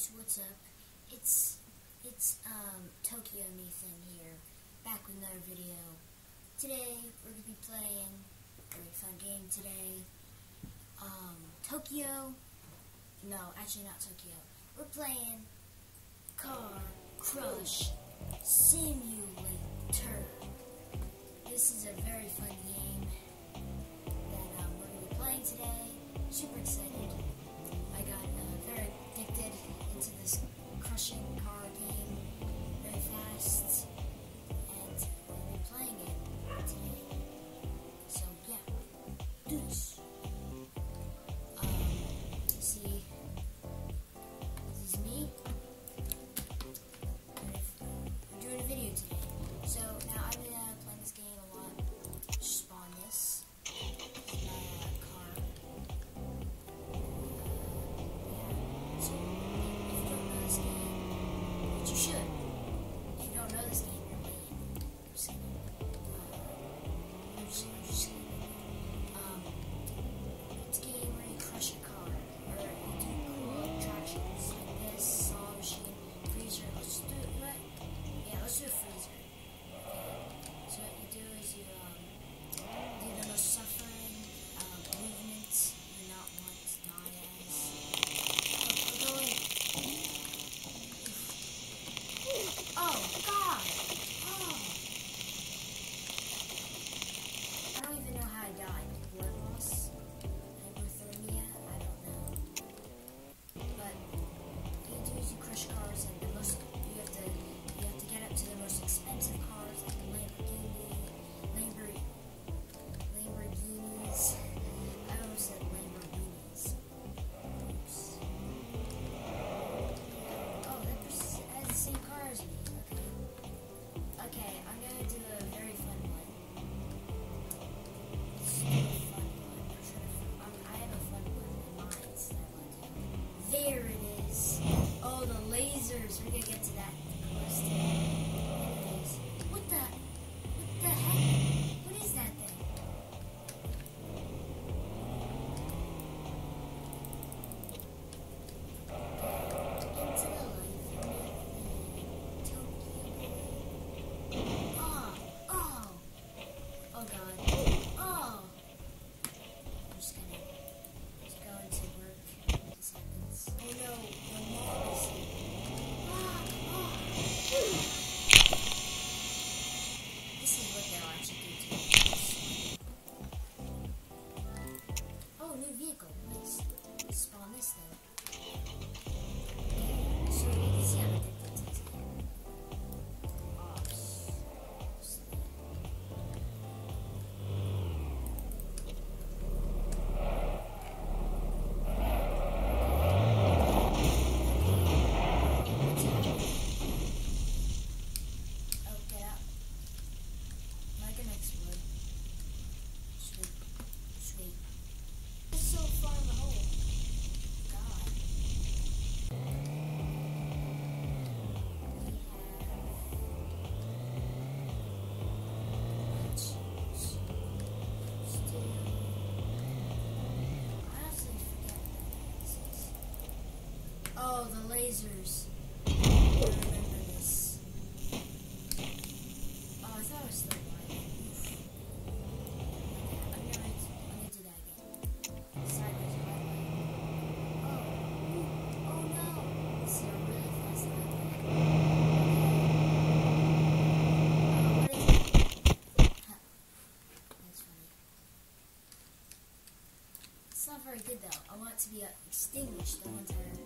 guys, what's up? It's it's um, Tokyo Nathan here, back with another video. Today we're gonna be playing a really fun game today. Um, Tokyo, no, actually not Tokyo. We're playing Car Crush Simulator. This is a very fun game that um, we're gonna be playing today. Super excited. I got uh, very addicted into this crushing car game very fast. Oh, the lasers. I remember this. Oh, I thought it was the one. I'm gonna, I'm gonna do that again. Sideways. Oh. Oh no. This is a really fast one. Oh, That's. It's not very good though. I want it to be uh, extinguished the entire. that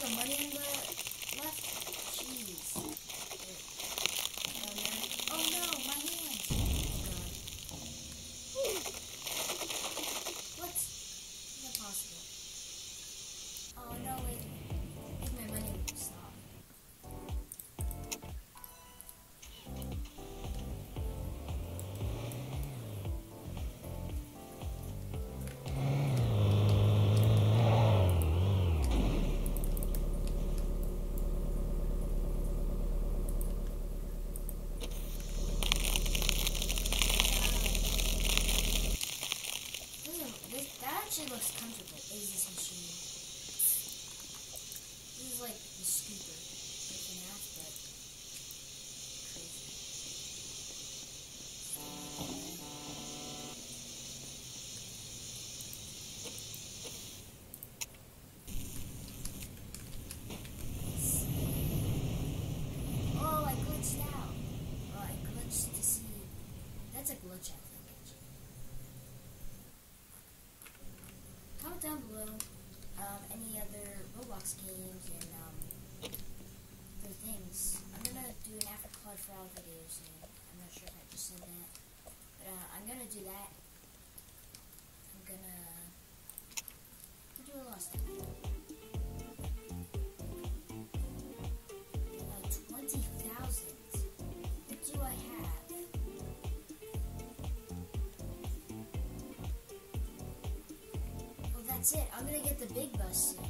the money those kinds of Games and um, other things. I'm gonna do an after Cloud for all videos. I'm not sure if I just said that, but uh, I'm gonna do that. I'm gonna do a lot uh, Twenty thousand. What do I have? Well, that's it. I'm gonna get the big bus soon.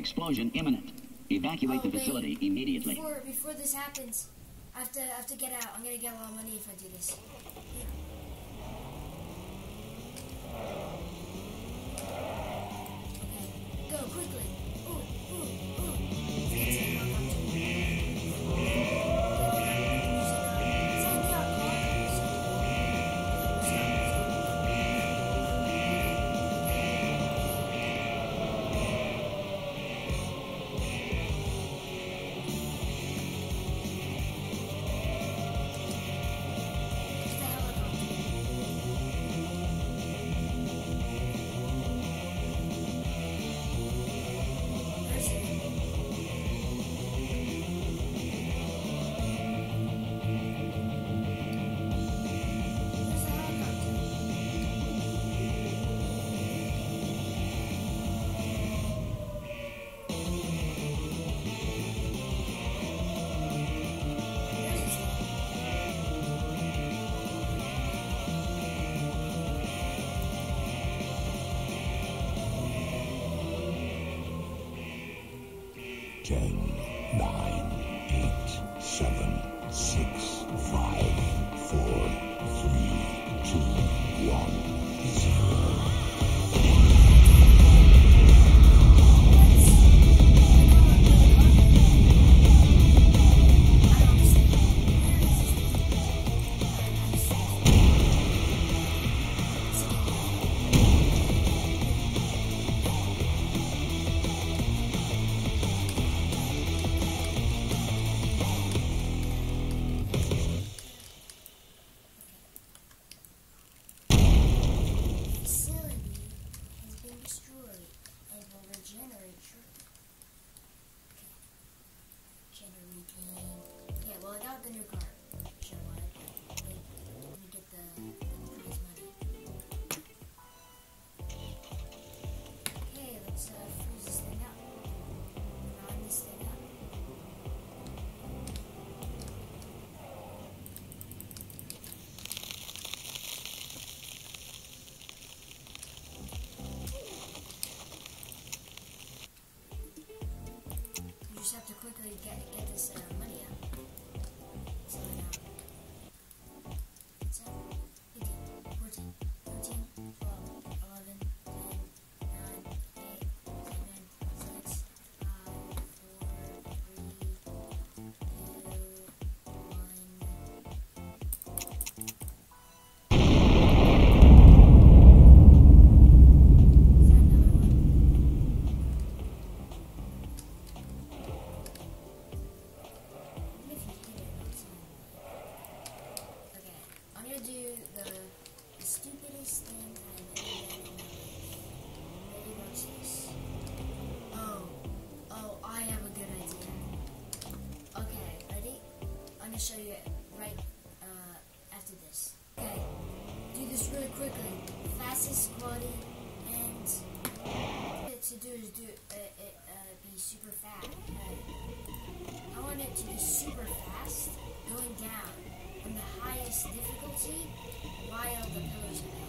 Explosion imminent. Evacuate oh, the facility wait. immediately. Before, before this happens, I have, to, I have to get out. I'm gonna get a lot of money if I do this. Yeah. nine. quickly get get this uh, money out. So, uh, so. super fat, but I want it to be super fast, going down, and the highest difficulty while the pillars are.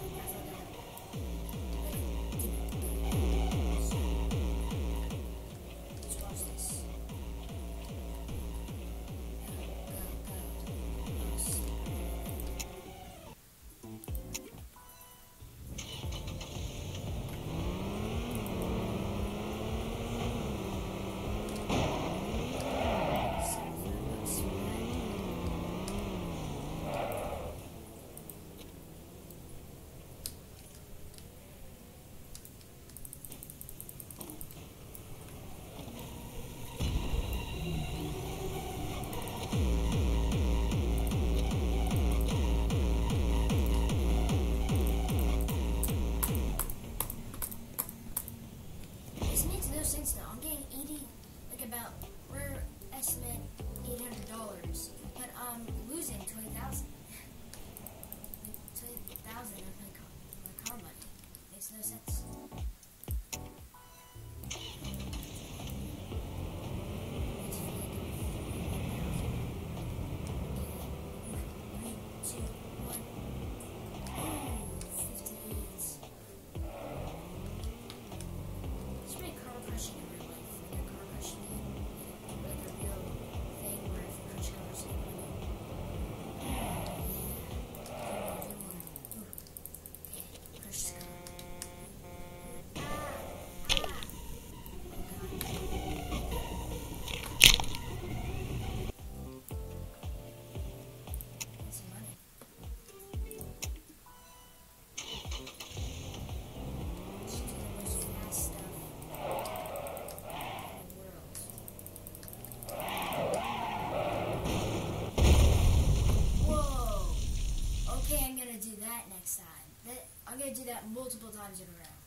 do that multiple times in a row.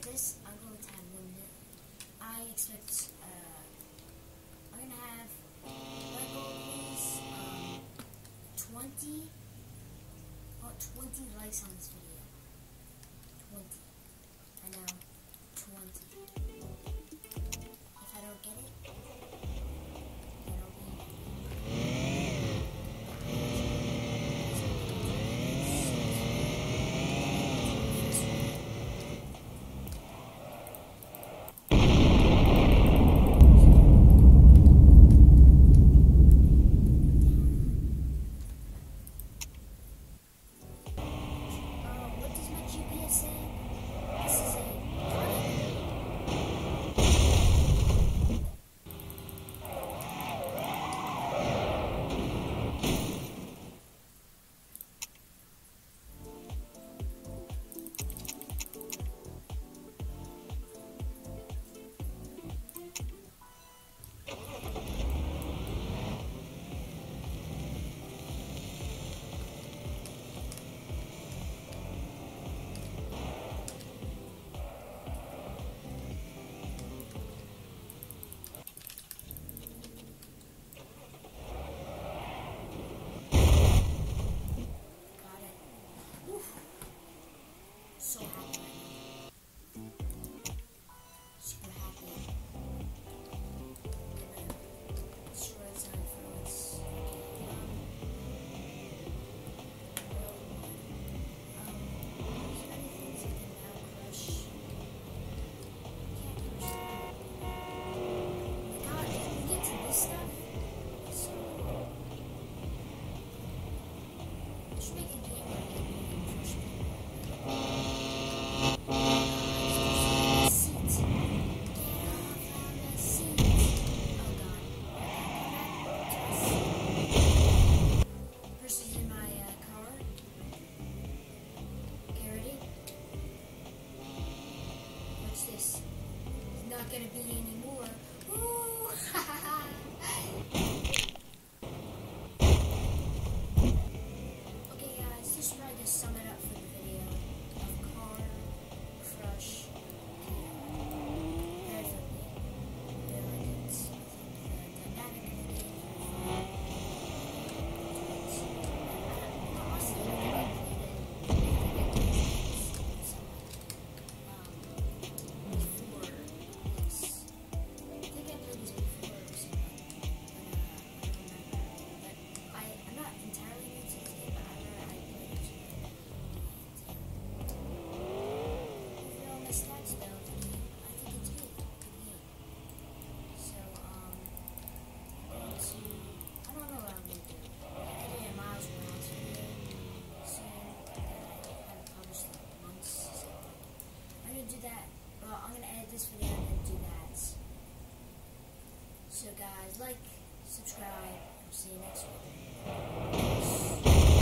expect this. I'm going to have one minute. I expect, uh, I'm going to have, my goal is, um, 20, about 20 likes on this video. gonna be in like, subscribe, and see you next week.